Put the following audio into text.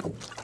Oh.